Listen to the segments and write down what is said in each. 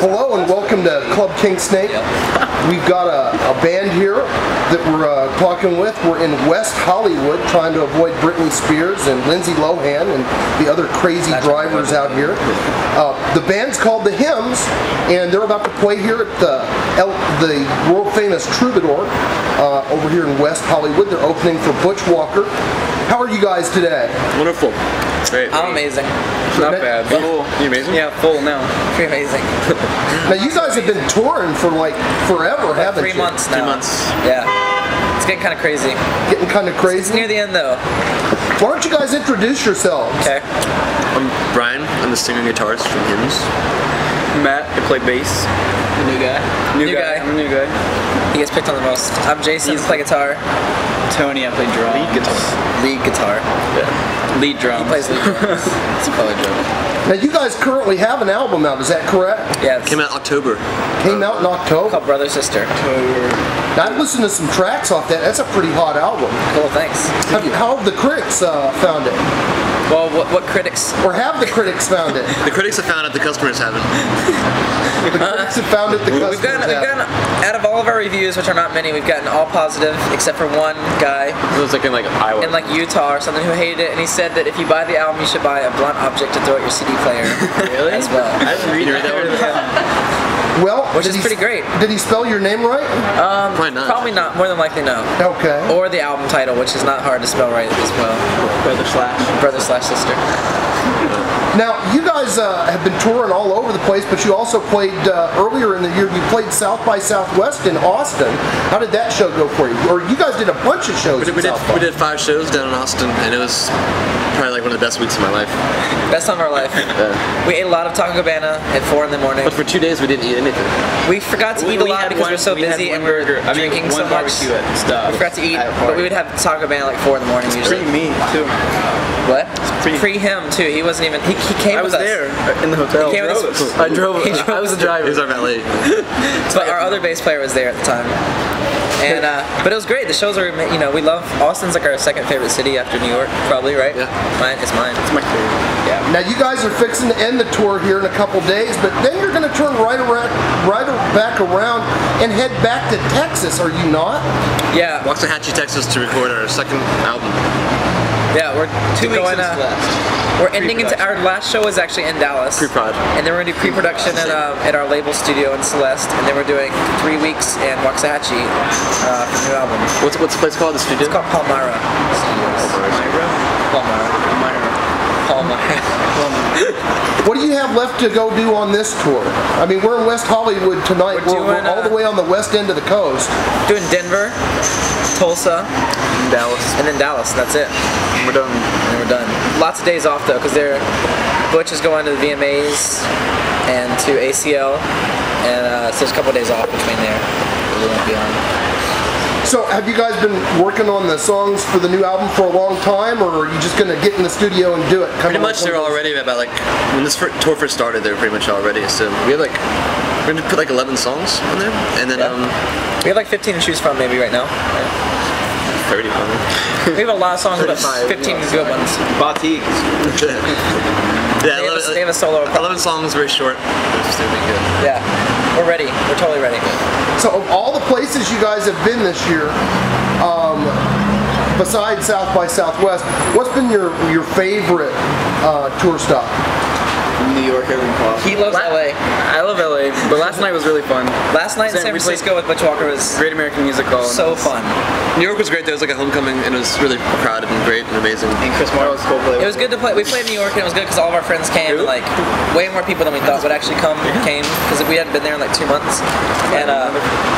Hello and welcome to Club Kingsnake. We've got a, a band here that we're uh, talking with. We're in West Hollywood trying to avoid Britney Spears and Lindsay Lohan and the other crazy drivers out here. Uh, the band's called The Hymns and they're about to play here at the, El, the world famous Troubadour uh, over here in West Hollywood. They're opening for Butch Walker. How are you guys today? Wonderful. Great. I'm amazing. Not bad. Full. You amazing? Yeah, full now. Pretty amazing. Now you guys have been touring for like forever, haven't Three you? months now. Two months. Yeah. It's getting kind of crazy. Getting kind of It's crazy. near the end though. Why don't you guys introduce yourselves? Okay. I'm Brian. I'm the singer and guitarist from Hymns. Matt, I play bass. The new guy. New, New guy. guy. I'm a new guy. He gets picked on the most. I'm Jason. He's- play guitar. Tony, I play drums. Lead guitar. Lead guitar. Lead drums. He plays lead drums. It's probably drums. Now you guys currently have an album out, is that correct? Yeah. It's Came out October. Came out in October. called Brother Sister. Now, I've listened to some tracks off that. That's a pretty hot album. Cool. Thanks. Have, how have the critics uh, found it? Well, what, what critics? Or have the critics found it? The critics have found it, the customers haven't. The critics have found it, the customers We've gotten, we've haven't. gotten, out of all of our reviews, which are not many, we've gotten all positive, except for one guy It was like in like Iowa. in like Utah or something who hated it, and he said that if you buy the album, you should buy a blunt object to throw at your CD player Really? as well. I didn't read read that one? Well, Which is pretty great. Did he spell your name right? Um, probably not. Probably not. More than likely, no. Okay. Or the album title, which is not hard to spell right as well. Brother Slash. Brother slash sister. Now, you guys uh, have been touring all over the place, but you also played uh, earlier in the year. You played South by Southwest in Austin. How did that show go for you? Or you guys did a bunch of shows. We did, at we, did, by. we did five shows down in Austin, and it was probably like one of the best weeks of my life. Best time of our life. We ate a lot of Taco Cabana at four in the morning. But for two days, we didn't eat anything. We forgot to We- eat a lot because one- we were so we busy and we were burger- I mean, drinking one so much. barbecue stuff We forgot to eat, but we would have Taco Cabana like four in the morning usually. Pre me too. What? pre- Pre him too. He wasn't even. He, he came I with was us. there in the hotel. He came with us. I drove. He drove I was the driver. He was our valet. But our other bass player was there at the time. And uh, but it was great. The shows are you know we love Austin's like our second favorite city after New York probably right. Yeah. Mine it's mine. It's my favorite. Yeah. Now you guys are fixing to end the tour here in a couple days, but then you're going to turn right around, right back around, and head back to Texas. Are you not? Yeah. Waxahachie, Texas to record our second album. Yeah. We're Two weeks going. Uh, last. we're ending into our last show is actually in Dallas. Pre-prod. And then we're gonna do pre-production at, uh, at our label studio in Celeste, and then we're doing three weeks in Waxahachie uh, for the new album. What's what's the place called? The studio? It's called Palmyra Palmyra. Palmyra. Palmyra. Palmyra. What do you have left to go do on this tour? I mean, we're in West Hollywood tonight. We're We're, we're doing, all the uh, way on the west end of the coast. Doing Denver, Tulsa, Dallas. and then Dallas. That's it. We're done. And we're done. Lots of days off though, because they're Butch is going to the VMAs and to ACL, and uh, so there's a couple of days off between there. We won't be on. So, have you guys been working on the songs for the new album for a long time, or are you just going to get in the studio and do it? Kind Pretty of much they're one of those- already about like when this tour first started. They were pretty much already. So we have like we're gonna put like 11 songs on there, and then Yeah. um We have like 15 to choose from maybe right now. 30 probably. We have a lot of songs, but 15 good ones. Batik. yeah, They have, a, they have a solo. 11 songs, very short. It's gonna be good. Yeah, we're ready. We're totally ready. So, of all the places you guys have been this year, um, besides South by Southwest, what's been your your favorite uh, tour stop? New York, everything possible. He loves La- LA. I love LA, but last night was really fun. Last night in San Francisco with Butch Walker was Great American Music Hall. so fun. New York was great. There was like a homecoming, and it was really crowded and great and amazing. And Chris Marlowe's Coldplay. It was good to play. We played New York and it was good because all of our friends came. And, like way more people than we thought would actually come came because we hadn't been there in like two months, and uh,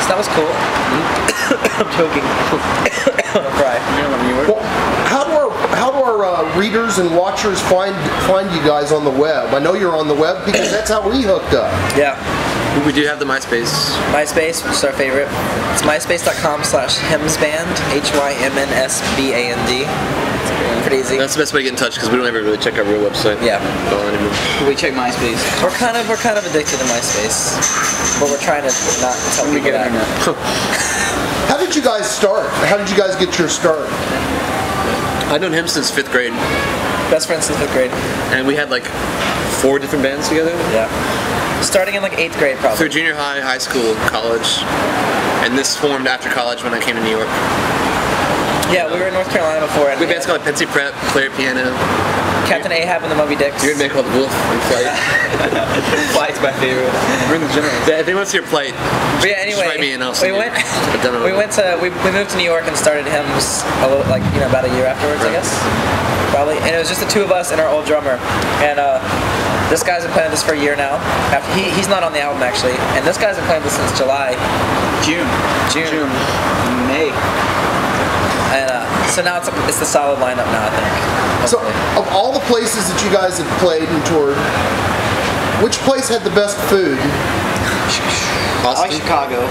so that was cool. I'm joking. I'm gonna cry. You know, New York. Well, how do our how do our uh, readers and watchers find find you guys on the web? I know you're on the web because that's how we hooked up. Yeah. We do have the MySpace. MySpace, which is our favorite. It's myspace.com slash hymnsband, H-Y-M-N-S-B-A-N-D. Pretty easy. That's the best way to get in touch because we don't ever really check our real website. Yeah. anymore. We check MySpace. We're kind of we're kind of addicted to MySpace, but we're trying to not tell We people get that. internet. How did you guys start? How did you guys get your start? I've known him since fifth grade, Best friends since fifth grade. and we had like four different bands together. Yeah. starting in like eighth grade probably. Through junior high, high school, college, and this formed after college when I came to New York. Yeah, we were in North Carolina before, and We had bands called Pensy Prep, Player Piano. Captain Ahab and the Moby Dicks. You had a band called Wolf and Flight. Flight's my favorite. We're in the general. Yeah, if anyone wants to hear Flight, But yeah, anyway, write me and I'll we sing went. I've done it we went to we, we moved to New York and started hymns a little like you know about a year afterwards, I guess, probably. And it was just the two of us and our old drummer. And uh, this guy's been playing this for a year now. After he, he's not on the album actually, and this guy's been playing this since July, June. June. May. And so now it's a, it's the solid lineup now, I think. So, of all the places that you guys have played and toured, which place had the best food? I like Chicago.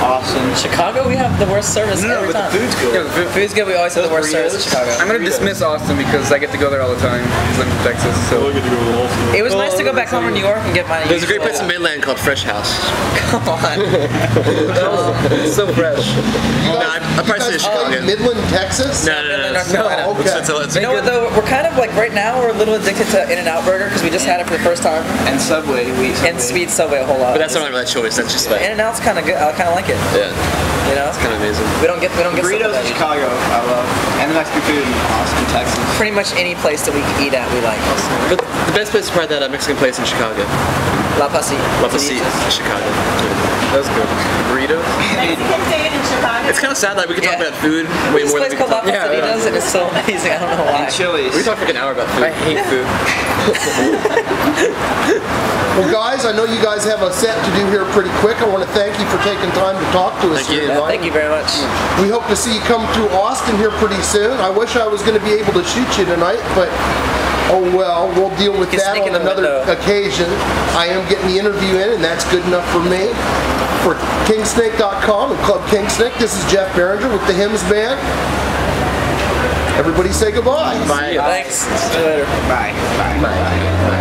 Austin. Chicago, we have the worst service No, every but time. the food's good. Yeah, the food- Food's good. We always have the Those worst service in. Chicago. I'm gonna dismiss Austin because I get to go there all the time because I'm from Texas. So I get to go to Austin. It was nice to go oh, back home to New York and get my. There's a great usual- place in Midland called Fresh House. Come on. it's so fresh. You No, I'd- I'd probably say you guys Chicago. Midland, Texas? No, no, no. North it's- Carolina. okay. it's- it's- it's- You know what though? We're kind of like right now we're a little addicted to In and Out Burger because we just had it for the first time, And Subway. We eat and Subway. Speed Subway a whole lot. But that's not really my choice. That's just like, In and Out's kind of good. I kind of like it. yeah, You know, it's kind of amazing. we don't get we don't get Burritos in. Chicago. I love. And the Mexican food in Austin, Texas. Pretty much any place that we can eat at, we like. But the best place to try that uh, Mexican place in Chicago. La Pasi. La Facite, Chicago. That was good. Burritos. Mexican food in Chicago. It's kind of sad that we can talk Yeah. about food way This more place than we called can La talk. Yeah, Pasitas, and it's so amazing. I don't know why. And Chili's. We talked for like an hour about food. I food. hate food. Well, guys, I know you guys have a set to do here pretty quick. I want to thank you for taking time to talk to us Thank here you. tonight. Thank you very much. We hope to see you come through Austin here pretty soon. I wish I was going to be able to shoot you tonight, but oh well, we'll deal with that on another occasion. I am getting the interview in, and that's good enough for me. For Kingsnake.com and Club Kingsnake, this is Jeff Behringer with the Hymns Band. Everybody say goodbye. Bye. Thanks. See you later. Bye. Bye. Bye.